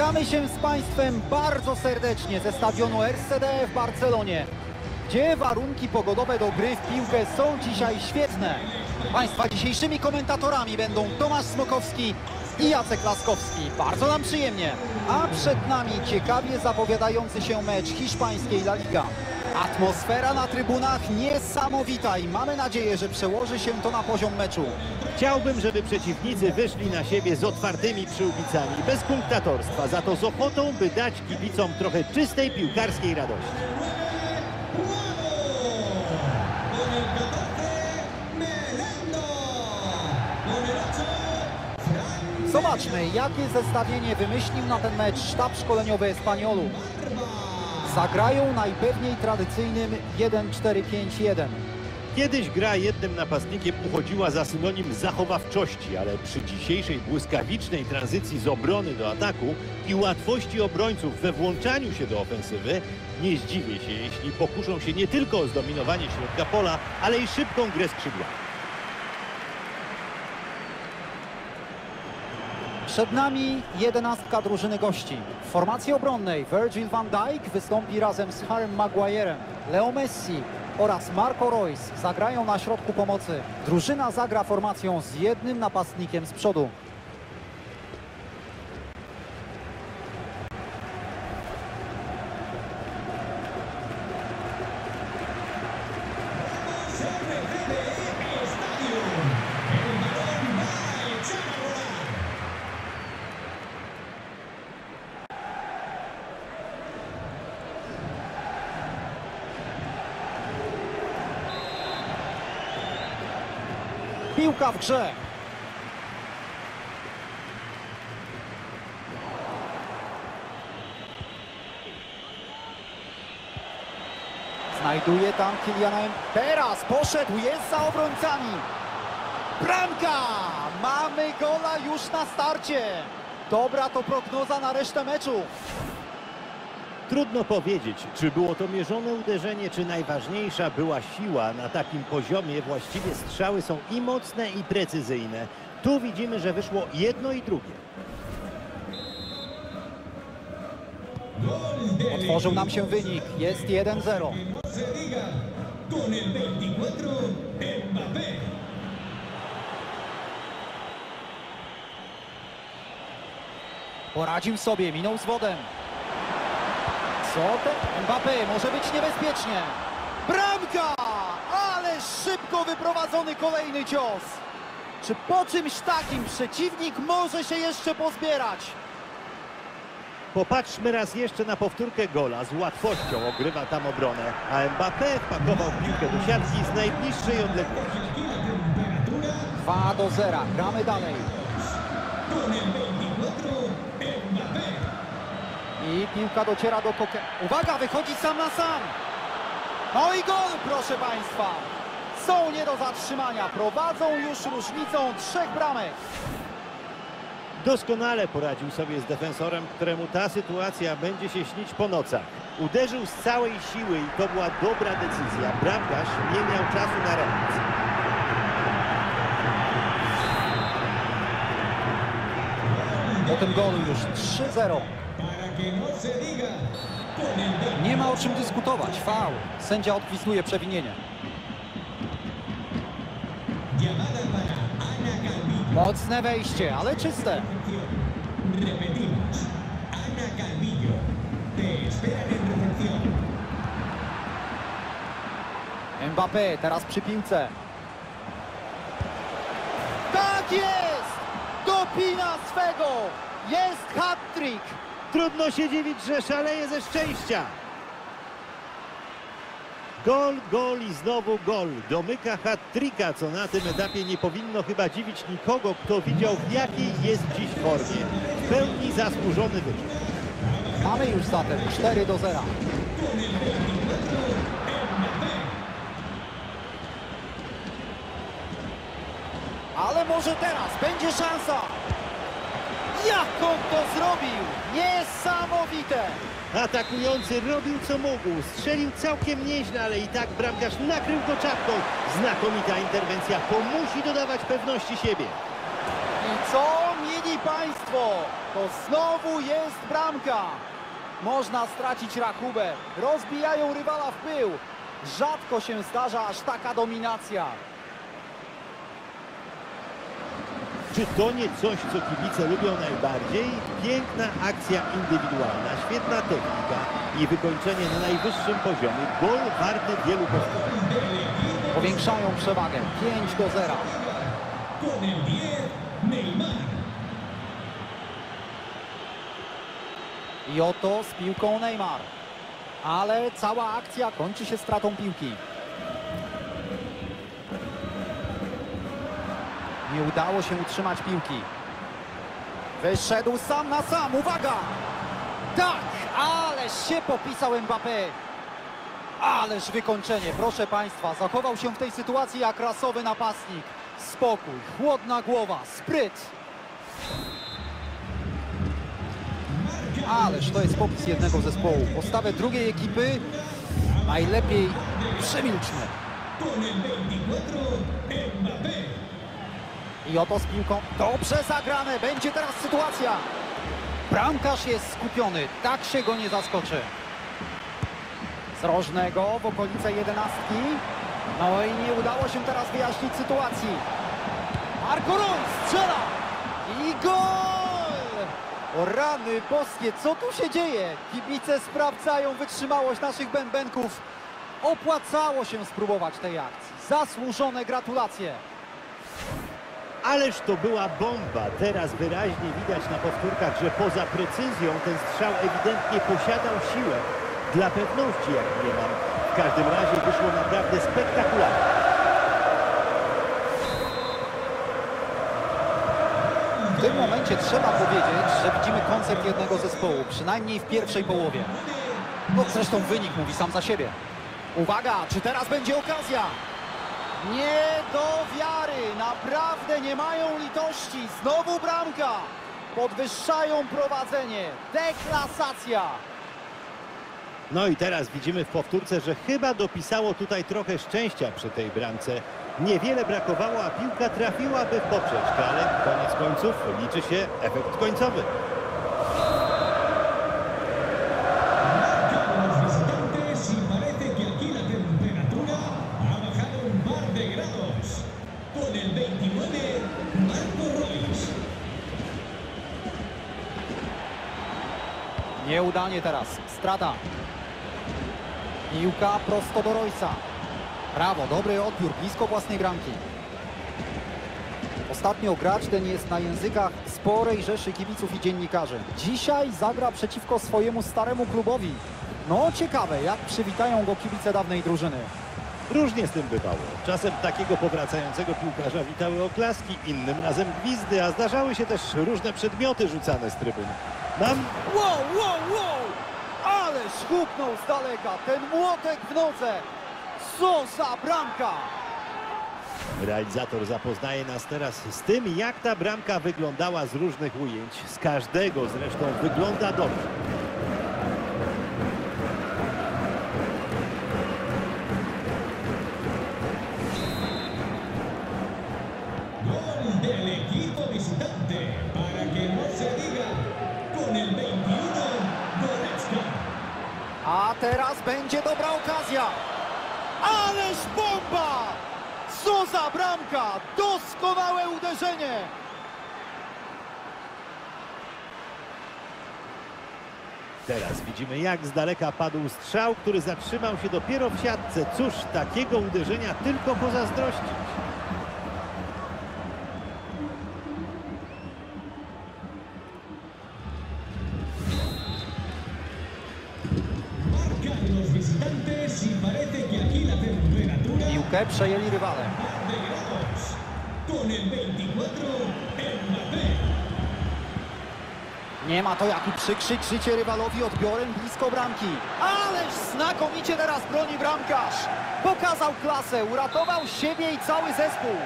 Witamy się z Państwem bardzo serdecznie ze stadionu RCD w Barcelonie, gdzie warunki pogodowe do gry w piłkę są dzisiaj świetne. Państwa dzisiejszymi komentatorami będą Tomasz Smokowski i Jacek Laskowski. Bardzo nam przyjemnie. A przed nami ciekawie zapowiadający się mecz hiszpańskiej La Liga. Atmosfera na trybunach niesamowita i mamy nadzieję, że przełoży się to na poziom meczu. Chciałbym, żeby przeciwnicy wyszli na siebie z otwartymi przyłbicami, bez kunktatorstwa, za to z ochotą, by dać kibicom trochę czystej piłkarskiej radości. Zobaczmy, jakie zestawienie wymyślił na ten mecz sztab szkoleniowy Espaniolu. Zagrają najpewniej tradycyjnym 1-4-5-1. Kiedyś gra jednym napastnikiem uchodziła za synonim zachowawczości, ale przy dzisiejszej błyskawicznej tranzycji z obrony do ataku i łatwości obrońców we włączaniu się do ofensywy, nie zdziwię się, jeśli pokuszą się nie tylko o zdominowanie środka pola, ale i szybką grę skrzydłami. Przed nami jedenastka drużyny gości. W formacji obronnej Virgil van Dijk wystąpi razem z Harrym Maguirem. Leo Messi oraz Marco Reus zagrają na środku pomocy. Drużyna zagra formacją z jednym napastnikiem z przodu. Piłka w grze. Znajduje tam Kyliana M. Teraz poszedł, jest za obrońcami. Bramka! Mamy gola już na starcie. Dobra to prognoza na resztę meczu. Trudno powiedzieć, czy było to mierzone uderzenie, czy najważniejsza była siła. Na takim poziomie właściwie strzały są i mocne, i precyzyjne. Tu widzimy, że wyszło jedno i drugie. Otworzył nam się wynik. Jest 1-0. se diga con el 24 Mbappé. Poradził sobie, minął z wodem. Co? Mbappé, może być niebezpiecznie. Bramka! Ale szybko wyprowadzony kolejny cios. Czy po czymś takim przeciwnik może się jeszcze pozbierać? Popatrzmy raz jeszcze na powtórkę gola. Z łatwością ogrywa tam obronę, a Mbappé wpakował piłkę do siatki z najbliższej odległości. 2 do 0. Gramy dalej. I piłka dociera do Koke. Uwaga, wychodzi sam na sam. No i gol, proszę Państwa. Są nie do zatrzymania. Prowadzą już różnicą trzech bramek. Doskonale poradził sobie z defensorem, któremu ta sytuacja będzie się śnić po nocach. Uderzył z całej siły i to była dobra decyzja. Bramkarz nie miał czasu na reakcję. Po tym golu już 3-0. Para que se diga con el 24 Nie ma o czym dyskutować. Faul. Sędzia odgwizduje przewinienie. Mocne wejście, ale czyste. Mbappé teraz przy piłce. Tak jest! Dopina swego! Jest hat-trick! Trudno się dziwić, że szaleje ze szczęścia. Gol, gol i znowu gol. Domyka hat-tricka, co na tym etapie nie powinno chyba dziwić nikogo, kto widział w jakiej jest dziś formie. W pełni zasłużony wyczyn. Mamy już zatem 4 do 0. Ale może teraz będzie szansa. Jak on to zrobił? Niesamowite! Atakujący robił co mógł, strzelił całkiem nieźle, ale i tak bramkarz nakrył go czapką. Znakomita interwencja, to musi dodawać pewności siebie. I I co mieli Państwo? To znowu jest bramka. Można stracić rachubę. Rozbijają rywala w pył. Rzadko się zdarza aż taka dominacja. Czy to nie coś, co kibice lubią najbardziej? Piękna akcja indywidualna, świetna technika i wykończenie na najwyższym poziomie. Gol warty wielu powtórzeń. Powiększają przewagę. 5 do 0. Con el 10, Neymar. I oto z piłką Neymar. Ale cała akcja kończy się stratą piłki. Nie udało się utrzymać piłki. Wyszedł sam na sam. Uwaga! Tak! Ależ się popisał Mbappé. Ależ wykończenie, proszę Państwa. Zachował się w tej sytuacji jak rasowy napastnik. Spokój, chłodna głowa, spryt. Ależ to jest popis jednego zespołu. Postawę drugiej ekipy najlepiej przemilczmy. I oto z piłką. Dobrze zagrane. Będzie teraz sytuacja. Bramkarz jest skupiony. Tak się go nie zaskoczy. Z rożnego w okolice jedenastki. No i nie udało się teraz wyjaśnić sytuacji. Marco Reus strzela. I gol! O rany boskie, co tu się dzieje? Kibice sprawdzają wytrzymałość naszych bębenków. Opłacało się spróbować tej akcji. Zasłużone gratulacje. Ależ to była bomba. Teraz wyraźnie widać na powtórkach, że poza precyzją ten strzał ewidentnie posiadał siłę. Dla pewności, jak nie mam. W każdym razie wyszło naprawdę spektakularnie. W tym momencie trzeba powiedzieć, że widzimy koncept jednego zespołu, przynajmniej w pierwszej połowie. No zresztą wynik mówi sam za siebie. Uwaga, czy teraz będzie okazja? Nie do wiary, naprawdę nie mają litości. Znowu bramka. Podwyższają prowadzenie. Deklasacja. No i teraz widzimy w powtórce, że chyba dopisało tutaj trochę szczęścia przy tej bramce. Niewiele brakowało, a piłka trafiłaby w poprzeczkę, ale koniec końców liczy się efekt końcowy. Nieudanie teraz. Strata. Piłka prosto do Roysa. Brawo, dobry odbiór, blisko własnej bramki. Ostatnio gracz ten jest na językach sporej rzeszy kibiców i dziennikarzy. Dzisiaj zagra przeciwko swojemu staremu klubowi. No ciekawe, jak przywitają go kibice dawnej drużyny. Różnie z tym bywało. Czasem takiego powracającego piłkarza witały oklaski, innym razem gwizdy, a zdarzały się też różne przedmioty rzucane z trybun. Mam Wow, wow, wow! Ależ hupnął z daleka ten młotek w nodze. Co za bramka! Realizator zapoznaje nas teraz z tym, jak ta bramka wyglądała z różnych ujęć. Z każdego zresztą wygląda dobrze. Teraz będzie dobra okazja. Ależ bomba! Co za bramka! Doskonałe uderzenie! Teraz widzimy, jak z daleka padł strzał, który zatrzymał się dopiero w siatce. Cóż, takiego uderzenia tylko pozazdrościć. Piłkę przejęli rywale. de grados. Con el 24, Mbappé. Nie ma to jaki przykrzyk życie rywalowi odbiorem blisko bramki. Ależ znakomicie teraz broni bramkarz. Pokazał klasę, uratował siebie i cały zespół.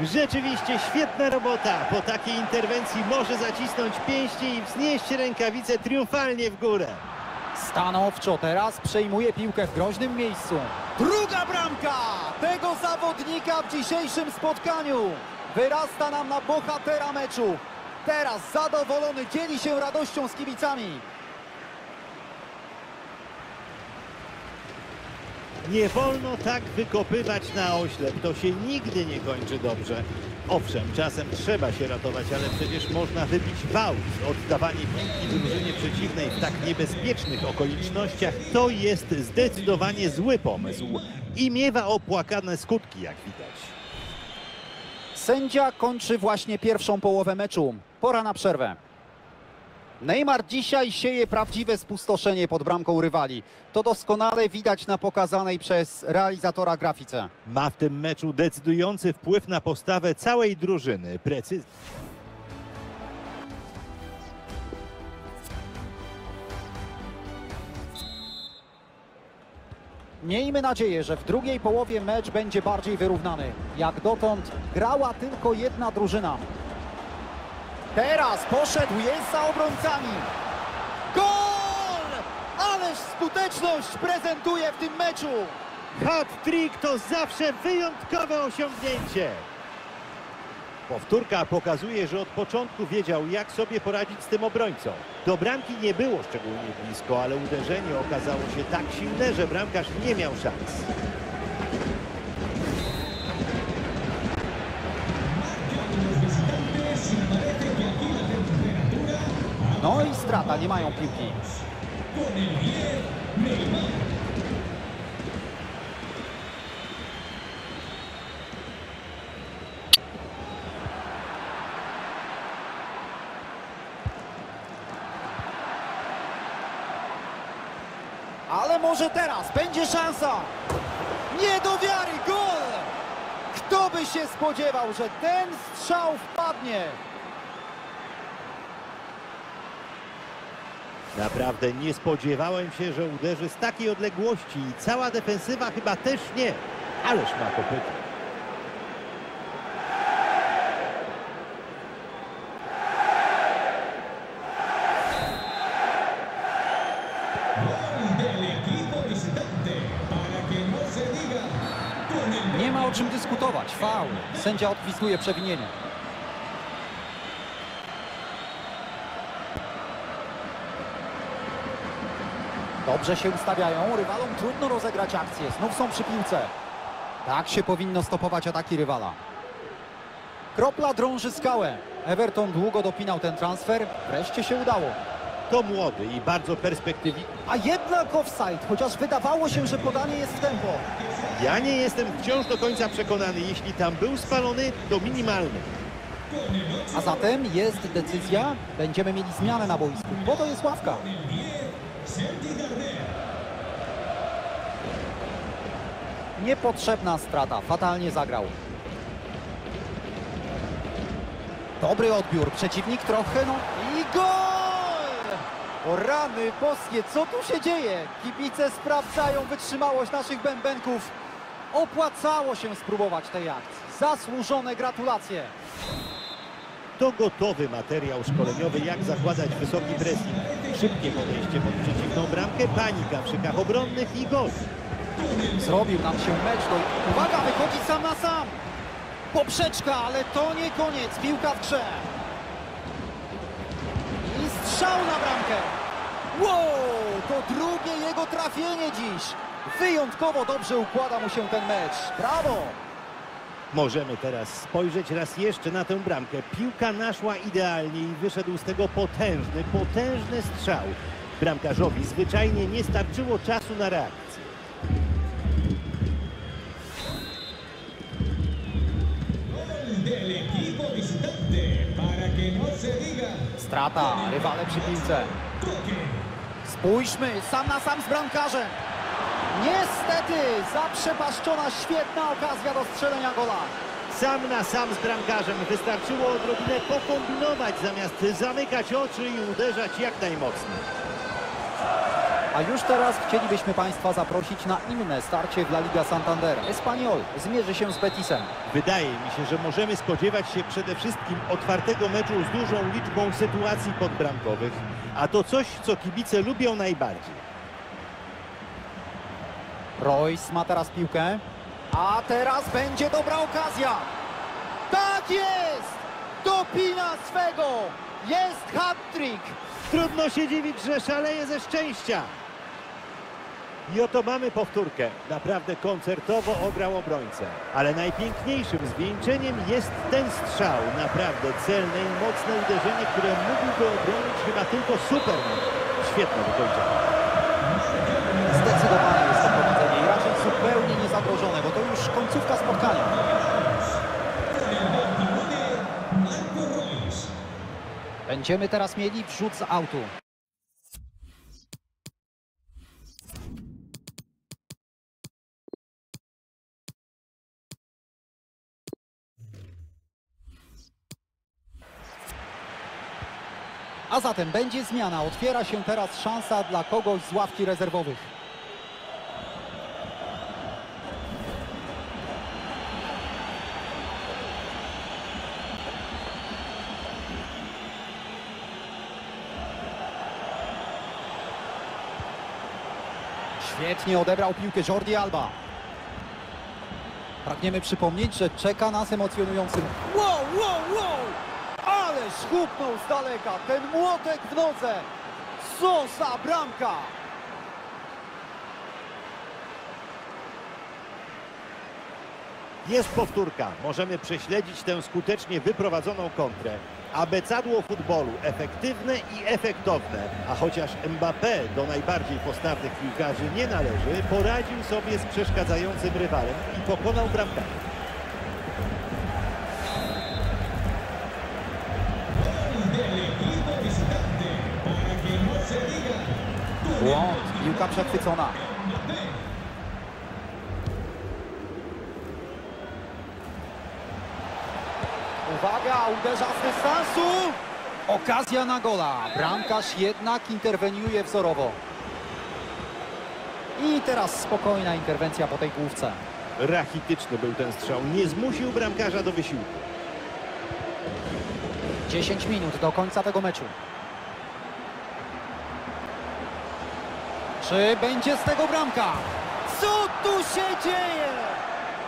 Rzeczywiście świetna robota. Po takiej interwencji może zacisnąć pięści i wznieść rękawice triumfalnie w górę. Stanowczo teraz przejmuje piłkę w groźnym miejscu. Druga bramka tego zawodnika w dzisiejszym spotkaniu. wyrasta nam na bohatera meczu. Teraz zadowolony dzieli się radością z kibicami. Nie wolno tak wykopywać na oślep. To się nigdy nie kończy dobrze. Owszem, czasem trzeba się ratować, ale przecież można wybić wał. Oddawanie piłki drużynie przeciwnej w tak niebezpiecznych okolicznościach to jest zdecydowanie zły pomysł i miewa opłakane skutki, jak widać. Sędzia kończy właśnie pierwszą połowę meczu. Pora na przerwę. Neymar dzisiaj sieje prawdziwe spustoszenie pod bramką rywali. To doskonale widać na pokazanej przez realizatora grafice. Ma w tym meczu decydujący wpływ na postawę całej drużyny. Precyzja. Miejmy nadzieję, że w drugiej połowie mecz będzie bardziej wyrównany. Jak dotąd grała tylko jedna drużyna. Teraz poszedł, jest za obrońcami. Gol! Ależ skuteczność prezentuje w tym meczu. Hat-trick to zawsze wyjątkowe osiągnięcie. Powtórka pokazuje, że od początku wiedział, jak sobie poradzić z tym obrońcą. Do bramki nie było szczególnie blisko, ale uderzenie okazało się tak silne, że bramkarz nie miał szans. Strata, nie mają piłki. con el 10 Neymar. Ale może teraz będzie szansa. Nie do wiary, gol! Kto by się spodziewał, że ten strzał wpadnie? Naprawdę nie spodziewałem się, że uderzy z takiej odległości i cała defensywa chyba też nie. Ależ ma el Nie ma o czym dyskutować. Faul. Sędzia odpisuje przewinienie. Dobrze się ustawiają. Rywalom trudno rozegrać akcję. Znów są przy piłce. Tak się powinno stopować ataki rywala. Kropla drąży skałę. Everton długo dopinał ten transfer. Wreszcie się udało. To młody i bardzo perspektywiczny. A jednak offside, chociaż wydawało się, że podanie jest w tempo. Ja nie jestem wciąż do końca przekonany, jeśli tam był spalony, to minimalny. A zatem jest decyzja, będziemy mieli zmianę na boisku, bo to jest ławka. Niepotrzebna strata, fatalnie zagrał. Dobry odbiór, przeciwnik trochę, no i gol! O rany boskie, co tu się dzieje? Kibice sprawdzają wytrzymałość naszych bębenków. Opłacało się spróbować tej akcji. Zasłużone gratulacje. To gotowy materiał szkoleniowy, jak zakładać wysoki pressing. Szybkie podejście pod przeciwną bramkę, panika w szykach obronnych i gol. Zrobił nam się mecz do... Uwaga, wychodzi sam na sam. Poprzeczka, ale to nie koniec. Piłka w grze. I strzał na bramkę. Wow, to drugie jego trafienie dziś. Wyjątkowo dobrze układa mu się ten mecz. Brawo! Możemy teraz spojrzeć raz jeszcze na tę bramkę. Piłka naszła idealnie i wyszedł z tego potężny, potężny strzał. Bramkarzowi zwyczajnie nie starczyło czasu na reakcję. No. Strata, rywale przy piłce. Spójrzmy, sam na sam z bramkarzem. Niestety, zaprzepaszczona świetna okazja do strzelenia gola. Sam na sam z bramkarzem wystarczyło odrobinę pokombinować zamiast zamykać oczy i uderzać jak najmocniej. A już teraz chcielibyśmy Państwa zaprosić na inne starcie w La Liga Santander. Espanyol zmierzy się z Betisem. Wydaje mi się, że możemy spodziewać się przede wszystkim otwartego meczu z dużą liczbą sytuacji podbramkowych, a to coś, co kibice lubią najbardziej. Royce ma teraz piłkę. A teraz będzie dobra okazja. Tak jest! Dopina swego! Jest hat-trick! Trudno się dziwić, że szaleje ze szczęścia. I oto mamy powtórkę. Naprawdę koncertowo ograł obrońcę. Ale najpiękniejszym zwieńczeniem jest ten strzał. Naprawdę celne i mocne uderzenie, które mógłby obronić chyba tylko Superman. Świetne wykończenie. Zdecydowane jest to prowadzenie i raczej zupełnie niezagrożone, bo to już końcówka spotkania. Będziemy teraz mieli wrzut z autu. A zatem będzie zmiana. Otwiera się teraz szansa dla kogoś z ławki rezerwowych. Świetnie odebrał piłkę Jordi Alba. Pragniemy przypomnieć, że czeka nas emocjonujący... Wow, wow, wow! Ależ hupnął z daleka ten młotek w nodze! Co za bramka! Jest powtórka. Możemy prześledzić tę skutecznie wyprowadzoną kontrę. Abecadło futbolu efektywne i efektowne. A chociaż Mbappé do najbardziej postawnych piłkarzy nie należy, poradził sobie z przeszkadzającym rywalem i pokonał bramkarza. Błąd, piłka przechwycona. Uwaga, uderza z dystansu! Okazja na gola. Bramkarz jednak interweniuje wzorowo. I teraz spokojna interwencja po tej główce. Rachityczny był ten strzał. Nie zmusił bramkarza do wysiłku. 10 minut do końca tego meczu. Czy będzie z tego bramka? Co tu się dzieje?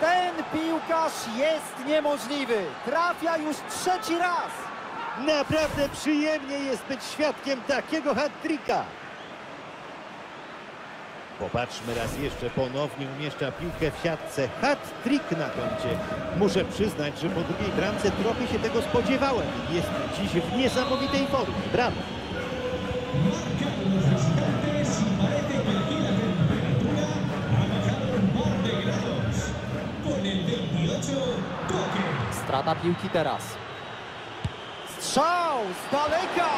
Ten piłkarz jest niemożliwy. Trafia już trzeci raz. Naprawdę przyjemnie jest być świadkiem takiego hat-tricka. Popatrzmy raz jeszcze, ponownie umieszcza piłkę w siatce. Hat-trick na koncie. Muszę przyznać, że po drugiej bramce trochę się tego spodziewałem. Jest dziś w niesamowitej formie. Brawo. Strata piłki teraz. Strzał z daleka!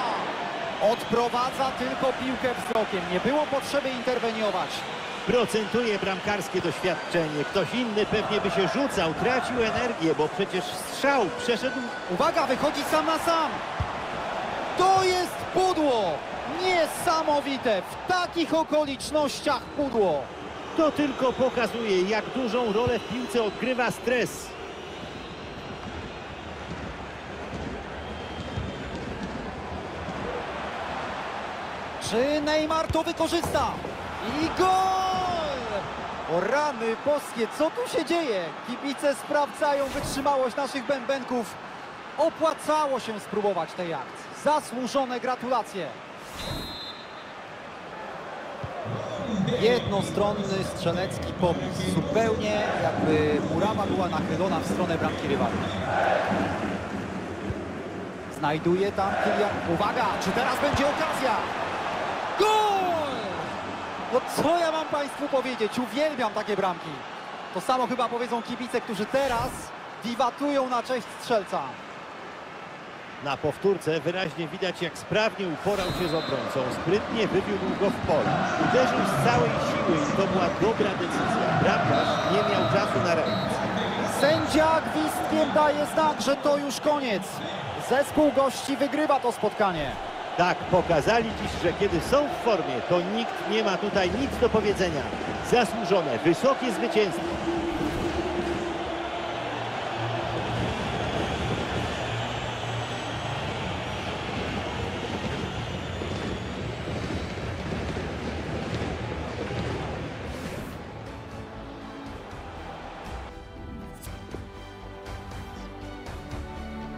Odprowadza tylko piłkę wzrokiem. Nie było potrzeby interweniować. Procentuje bramkarskie doświadczenie. Ktoś inny pewnie by się rzucał, tracił energię, bo przecież strzał przeszedł Uwaga, wychodzi sam na sam. To jest pudło. Niesamowite. W takich okolicznościach pudło. To tylko pokazuje, jak dużą rolę w piłce odgrywa stres. Czy Neymar to wykorzysta? I gol! O rany boskie, co tu się dzieje? Kibice sprawdzają wytrzymałość naszych bębenków. Opłacało się spróbować tej akcji. Zasłużone gratulacje. Jednostronny strzelecki popis. Zupełnie jakby murawa była nachylona w stronę bramki rywali. Znajduje tam Kylian. Uwaga, czy teraz będzie okazja? Gol! No co ja mam Państwu powiedzieć? Uwielbiam takie bramki. To samo chyba powiedzą kibice, którzy teraz wiwatują na cześć strzelca. Na powtórce wyraźnie widać, jak sprawnie uporał się z obrońcą. Sprytnie wywiódł go w pole. Uderzył z całej siły i to była dobra decyzja. Bramkarz nie miał czasu na reakcję. Sędzia gwizdkiem daje znak, że to już koniec. Zespół gości wygrywa to spotkanie. Tak, pokazali dziś, że kiedy są w formie, to nikt nie ma tutaj nic do powiedzenia. Zasłużone, wysokie zwycięstwo.